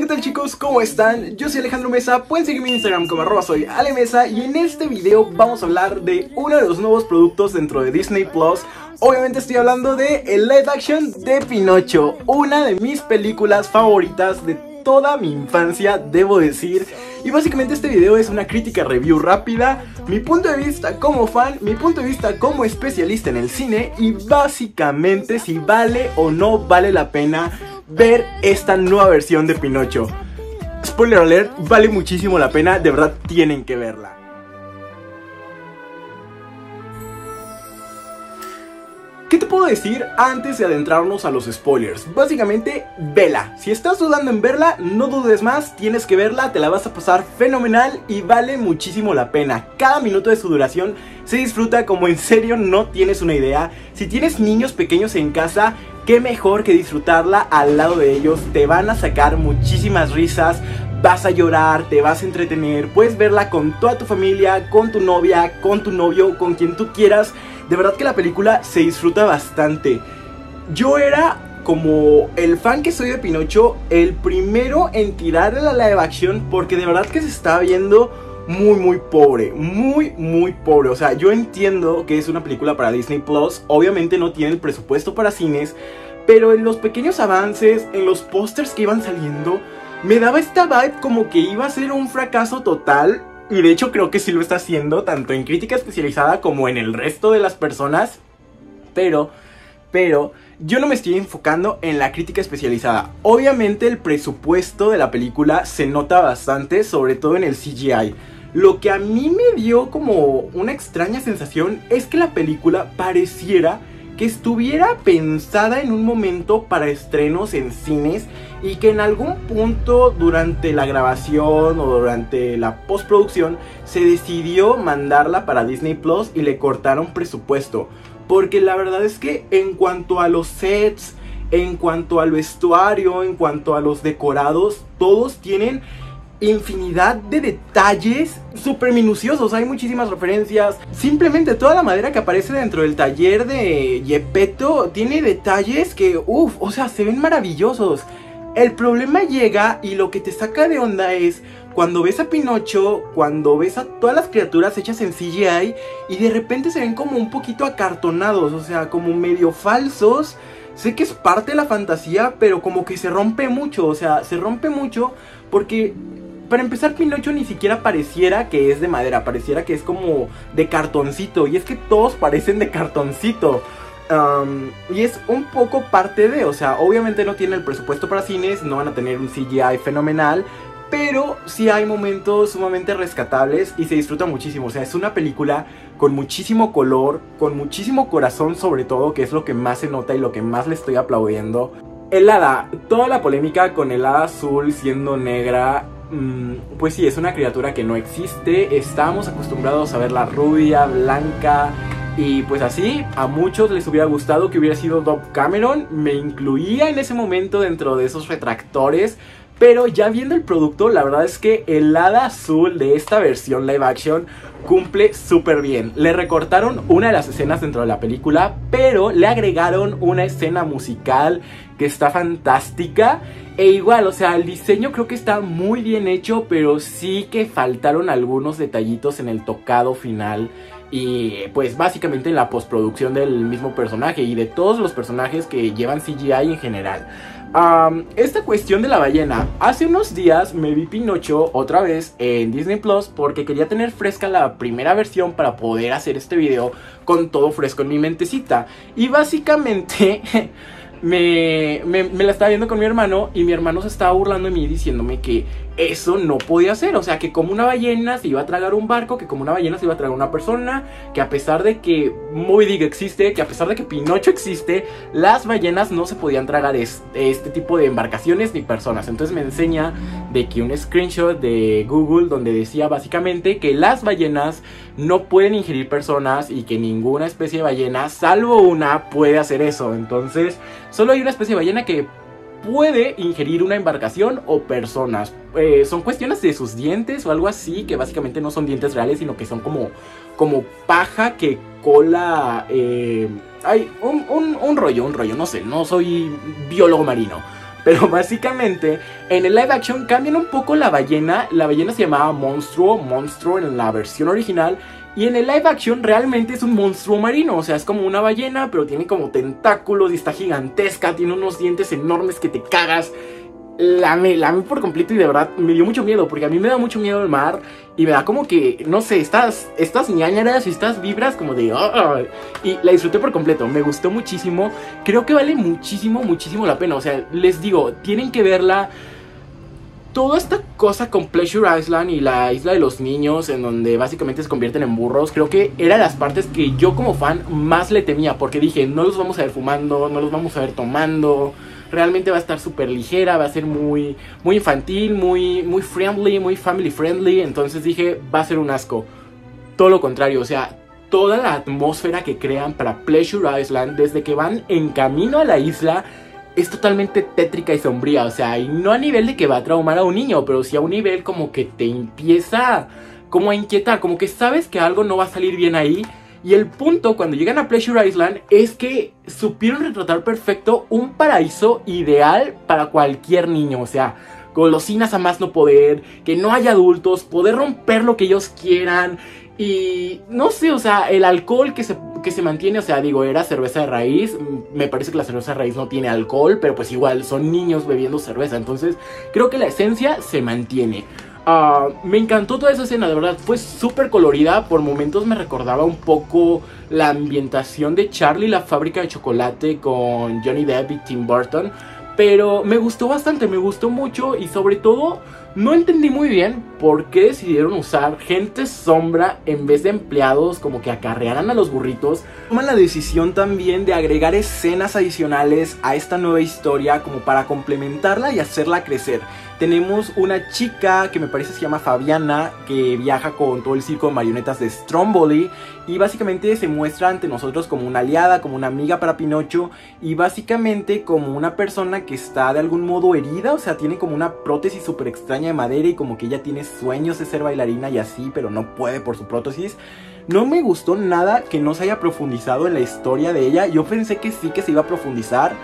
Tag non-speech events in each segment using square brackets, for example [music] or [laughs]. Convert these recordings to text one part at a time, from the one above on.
¿qué tal chicos? ¿Cómo están? Yo soy Alejandro Mesa, pueden seguirme en Instagram como arroba soy Alemesa. Y en este video vamos a hablar de uno de los nuevos productos dentro de Disney Plus. Obviamente estoy hablando de el live action de Pinocho, una de mis películas favoritas de toda mi infancia, debo decir. Y básicamente este video es una crítica review rápida, mi punto de vista como fan, mi punto de vista como especialista en el cine. Y básicamente si vale o no vale la pena ver esta nueva versión de Pinocho. Spoiler alert, vale muchísimo la pena, de verdad tienen que verla. ¿Qué te puedo decir antes de adentrarnos a los spoilers? Básicamente, vela. Si estás dudando en verla, no dudes más, tienes que verla, te la vas a pasar fenomenal y vale muchísimo la pena. Cada minuto de su duración se disfruta como en serio no tienes una idea. Si tienes niños pequeños en casa, qué mejor que disfrutarla al lado de ellos. Te van a sacar muchísimas risas, vas a llorar, te vas a entretener, puedes verla con toda tu familia, con tu novia, con tu novio, con quien tú quieras de verdad que la película se disfruta bastante. Yo era como el fan que soy de Pinocho, el primero en tirar la live action porque de verdad que se está viendo muy muy pobre, muy muy pobre. O sea, yo entiendo que es una película para Disney Plus, obviamente no tiene el presupuesto para cines, pero en los pequeños avances, en los pósters que iban saliendo, me daba esta vibe como que iba a ser un fracaso total y de hecho creo que sí lo está haciendo, tanto en crítica especializada como en el resto de las personas. Pero, pero, yo no me estoy enfocando en la crítica especializada. Obviamente el presupuesto de la película se nota bastante, sobre todo en el CGI. Lo que a mí me dio como una extraña sensación es que la película pareciera que estuviera pensada en un momento para estrenos en cines y que en algún punto durante la grabación o durante la postproducción se decidió mandarla para Disney Plus y le cortaron presupuesto. Porque la verdad es que en cuanto a los sets, en cuanto al vestuario, en cuanto a los decorados, todos tienen infinidad de detalles súper minuciosos. Hay muchísimas referencias. Simplemente toda la madera que aparece dentro del taller de Yepeto tiene detalles que, uff, o sea, se ven maravillosos. El problema llega y lo que te saca de onda es cuando ves a Pinocho, cuando ves a todas las criaturas hechas en CGI y de repente se ven como un poquito acartonados, o sea, como medio falsos. Sé que es parte de la fantasía, pero como que se rompe mucho, o sea, se rompe mucho porque para empezar, Pinocho ni siquiera pareciera que es de madera, pareciera que es como de cartoncito. Y es que todos parecen de cartoncito. y es un poco parte de, o sea, obviamente no tiene el presupuesto para cines, no van a tener un CGI fenomenal, pero sí hay momentos sumamente rescatables y se disfruta muchísimo. O sea, es una película con muchísimo color, con muchísimo corazón sobre todo, que es lo que más se nota y lo que más le estoy aplaudiendo. El hada, toda la polémica con el hada azul siendo negra pues sí, es una criatura que no existe. Estamos acostumbrados a verla rubia, blanca. Y pues así, a muchos les hubiera gustado que hubiera sido Dob Cameron. Me incluía en ese momento dentro de esos retractores. Pero ya viendo el producto, la verdad es que el hada azul de esta versión live action cumple súper bien. Le recortaron una de las escenas dentro de la película, pero le agregaron una escena musical que está fantástica. E igual, o sea, el diseño creo que está muy bien hecho, pero sí que faltaron algunos detallitos en el tocado final. Y pues básicamente en la postproducción del mismo personaje y de todos los personajes que llevan CGI en general esta cuestión de la ballena. Hace unos días me vi Pinocho otra vez en Disney Plus porque quería tener fresca la primera versión para poder hacer este video con todo fresco en mi mentecita. Y básicamente [laughs] me, me, la estaba viendo con mi hermano y mi hermano se estaba burlando de mí diciéndome que eso no podía ser. O sea, que como una ballena se iba a tragar un barco, que como una ballena se iba a tragar una persona, que a pesar de que Moby Dick existe, que a pesar de que Pinocho existe, las ballenas no se podían tragar este, este tipo de embarcaciones ni personas. Entonces me enseña de que un screenshot de Google donde decía básicamente que las ballenas no pueden ingerir personas y que ninguna especie de ballena, salvo una, puede hacer eso. Entonces, solo hay una especie de ballena que puede ingerir una embarcación o personas. Eh, son cuestiones de sus dientes o algo así, que básicamente no son dientes reales, sino que son como, como paja que cola... Eh, hay un, un rollo, un rollo, no sé, no soy biólogo marino. [laughs] Pero básicamente en el live action cambian un poco la ballena. La ballena se llamaba Monstruo, Monstruo en la versión original. Y en el live action realmente es un monstruo marino, o sea, es como una ballena, pero tiene como tentáculos y está gigantesca, tiene unos dientes enormes que te cagas. La amé, la por completo y de verdad me dio mucho miedo, porque a mí me da mucho miedo el mar y me da como que, no sé, estas, estas ñañaras y estas vibras como de... Ah", y la disfruté por completo, me gustó muchísimo, creo que vale muchísimo, muchísimo la pena, o sea, les digo, tienen que verla toda esta cosa con Pleasure Island y la isla de los niños, en donde básicamente se convierten en burros, creo que era las partes que yo como fan más le temía, porque dije, no los vamos a ver fumando, no los vamos a ver tomando, realmente va a estar súper ligera, va a ser muy, muy infantil, muy, muy friendly, muy family friendly. Entonces dije, va a ser un asco. Todo lo contrario, o sea, toda la atmósfera que crean para Pleasure Island desde que van en camino a la isla es totalmente tétrica y sombría. O sea, y no a nivel de que va a traumar a un niño, pero sí a un nivel como que te empieza como a inquietar, como que sabes que algo no va a salir bien ahí y el punto cuando llegan a Pleasure Island es que supieron retratar perfecto un paraíso ideal para cualquier niño. O sea, golosinas a más no poder, que no haya adultos, poder romper lo que ellos quieran. Y no sé, o sea, el alcohol que se, que se mantiene, o sea, digo, era cerveza de raíz. Me parece que la cerveza de raíz no tiene alcohol, pero pues igual son niños bebiendo cerveza. Entonces, creo que la esencia se mantiene. Ah, me encantó toda esa escena, de verdad. Fue súper colorida. Por momentos me recordaba un poco la ambientación de Charlie, la fábrica de chocolate con Johnny Depp y Tim Burton. Pero me gustó bastante, me gustó mucho y sobre todo no entendí muy bien por qué decidieron usar gente sombra en vez de empleados como que acarrearan a los burritos. Toman la decisión también de agregar escenas adicionales a esta nueva historia como para complementarla y hacerla crecer tenemos una chica que me parece se llama Fabiana, que viaja con todo el circo de marionetas de Stromboli y básicamente se muestra ante nosotros como una aliada, como una amiga para Pinocho y básicamente como una persona que está de algún modo herida, o sea, tiene como una prótesis súper extraña de madera y como que ella tiene sueños de ser bailarina y así, pero no puede por su prótesis. No me gustó nada que no se haya profundizado en la historia de ella, yo pensé que sí que se iba a profundizar.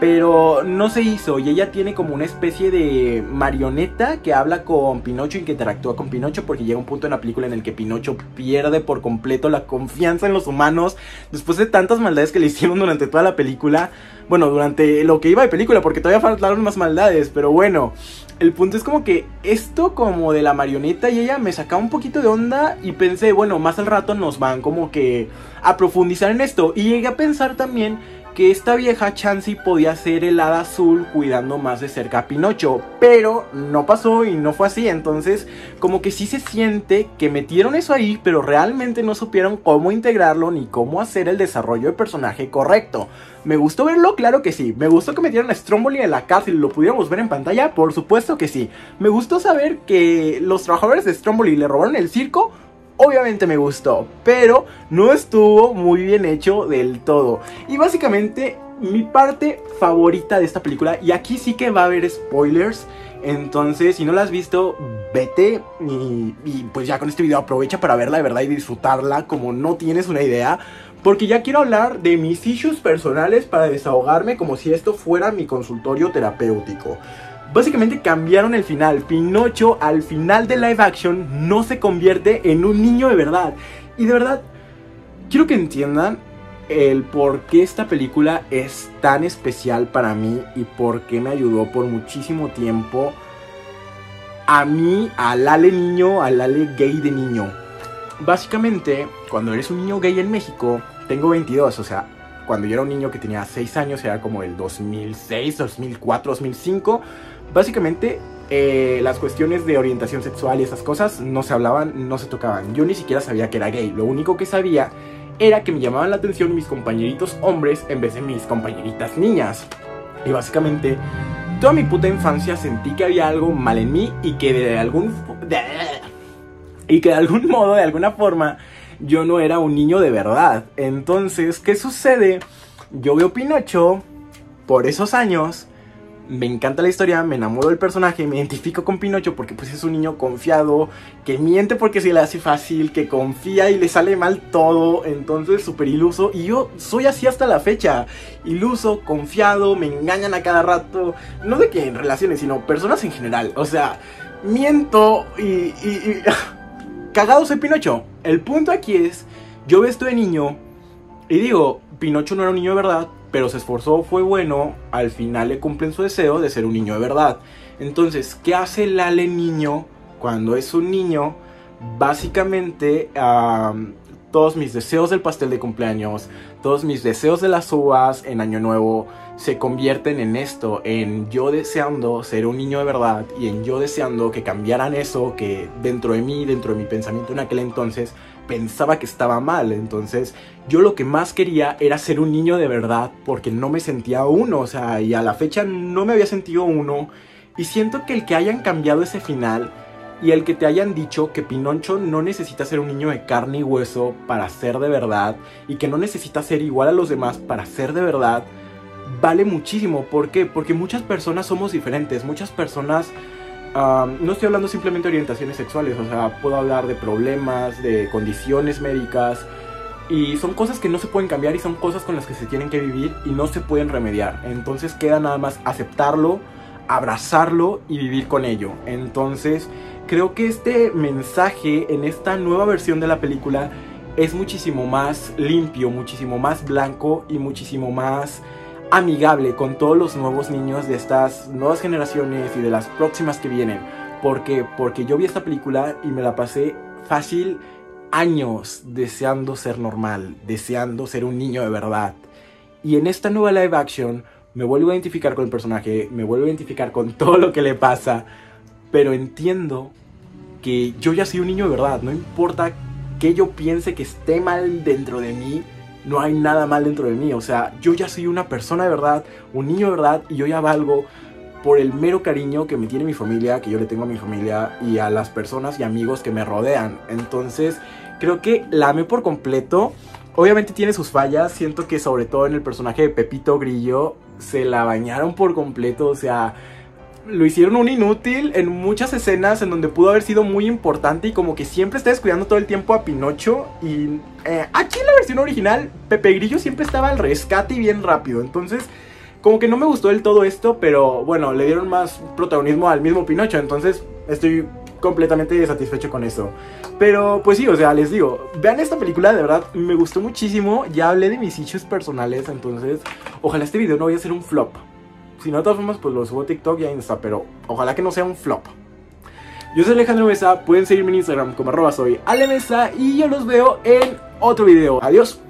Pero no se hizo y ella tiene como una especie de marioneta que habla con Pinocho y que interactúa con Pinocho porque llega un punto en la película en el que Pinocho pierde por completo la confianza en los humanos después de tantas maldades que le hicieron durante toda la película. Bueno, durante lo que iba de película porque todavía faltaron más maldades, pero bueno. El punto es como que esto como de la marioneta y ella me sacaba un poquito de onda y pensé, bueno, más al rato nos van como que a profundizar en esto. Y llegué a pensar también que esta vieja Chansey podía ser el hada azul cuidando más de cerca a Pinocho, pero no pasó y no fue así, entonces como que sí se siente que metieron eso ahí, pero realmente no supieron cómo integrarlo ni cómo hacer el desarrollo de personaje correcto. ¿Me gustó verlo? Claro que sí. ¿Me gustó que metieran a Stromboli en la cárcel y lo pudiéramos ver en pantalla? Por supuesto que sí. ¿Me gustó saber que los trabajadores de Stromboli le robaron el circo? Obviamente me gustó, pero no estuvo muy bien hecho del todo. Y básicamente mi parte favorita de esta película, y aquí sí que va a haber spoilers, entonces si no la has visto, vete y, pues ya con este video aprovecha para verla de verdad y disfrutarla como no tienes una idea. Porque ya quiero hablar de mis issues personales para desahogarme como si esto fuera mi consultorio terapéutico. Básicamente cambiaron el final. Pinocho al final de live action no se convierte en un niño de verdad. Y de verdad, quiero que entiendan el por qué esta película es tan especial para mí y por qué me ayudó por muchísimo tiempo a mí, al Ale niño, al Ale gay de niño. Básicamente, cuando eres un niño gay en México, tengo 22, o sea, cuando yo era un niño que tenía 6 años, era como el 2006, 2004, 2005 Básicamente, eh, las cuestiones de orientación sexual y esas cosas no se hablaban, no se tocaban. Yo ni siquiera sabía que era gay. Lo único que sabía era que me llamaban la atención mis compañeritos hombres en vez de mis compañeritas niñas. Y básicamente, toda mi puta infancia sentí que había algo mal en mí y que de algún... Y que de algún [laughs] modo, de alguna forma, yo no era un niño de verdad. Entonces, ¿qué sucede? Yo veo Pinocho por esos años me encanta la historia, me enamoro del personaje, me identifico con Pinocho porque pues es un niño confiado, que miente porque se le hace fácil, que confía y le sale mal todo, entonces súper iluso. Y yo soy así hasta la fecha, iluso, confiado, me engañan a cada rato, no de que en relaciones, sino personas en general. O sea, miento y... y, [laughs] cagado soy Pinocho. El punto aquí es, yo veo de niño y digo, Pinocho no era un niño de verdad, pero se esforzó, fue bueno, al final le cumplen su deseo de ser un niño de verdad. Entonces, ¿qué hace el Ale niño cuando es un niño? Básicamente, todos mis deseos del pastel de cumpleaños, todos mis deseos de las uvas en Año Nuevo se convierten en esto, en yo deseando ser un niño de verdad y en yo deseando que cambiaran eso que dentro de mí, dentro de mi pensamiento en aquel entonces, pensaba que estaba mal. Entonces yo lo que más quería era ser un niño de verdad porque no me sentía uno. O sea, y a la fecha no me había sentido uno. Y siento que el que hayan cambiado ese final y el que te hayan dicho que Pinocho no necesita ser un niño de carne y hueso para ser de verdad y que no necesita ser igual a los demás para ser de verdad, vale muchísimo. ¿Por qué? Porque muchas personas somos diferentes, muchas personas no estoy hablando simplemente de orientaciones sexuales, o sea, puedo hablar de problemas, de condiciones médicas, y son cosas que no se pueden cambiar y son cosas con las que se tienen que vivir y no se pueden remediar. Entonces queda nada más aceptarlo, abrazarlo y vivir con ello. Entonces creo que este mensaje en esta nueva versión de la película es muchísimo más limpio, muchísimo más blanco y muchísimo más amigable con todos los nuevos niños de estas nuevas generaciones y de las próximas que vienen. porque Porque yo vi esta película y me la pasé fácil años deseando ser normal, deseando ser un niño de verdad. Y en esta nueva live action me vuelvo a identificar con el personaje, me vuelvo a identificar con todo lo que le pasa, pero entiendo que yo ya soy un niño de verdad, no importa que yo piense que esté mal dentro de mí, no hay nada mal dentro de mí. O sea, yo ya soy una persona de verdad, un niño de verdad, y yo ya valgo por el mero cariño que me tiene mi familia, que yo le tengo a mi familia y a las personas y amigos que me rodean. Entonces, creo que la amé por completo. Obviamente tiene sus fallas, siento que sobre todo en el personaje de Pepito Grillo se la bañaron por completo, o sea, lo hicieron un inútil en muchas escenas en donde pudo haber sido muy importante y como que siempre está descuidando todo el tiempo a Pinocho y eh, aquí en la versión original Pepe Grillo siempre estaba al rescate y bien rápido, entonces como que no me gustó del todo esto, pero bueno, le dieron más protagonismo al mismo Pinocho, entonces estoy completamente satisfecho con eso. Pero pues sí, o sea, les digo, vean esta película, de verdad me gustó muchísimo, ya hablé de mis issues personales, entonces ojalá este video no vaya a ser un flop. Si no, de todas formas, pues lo subo a TikTok y a Insta, pero ojalá que no sea un flop. Yo soy Alejandro Mesa, pueden seguirme en Instagram como arroba soy Alemesa y yo los veo en otro video. Adiós.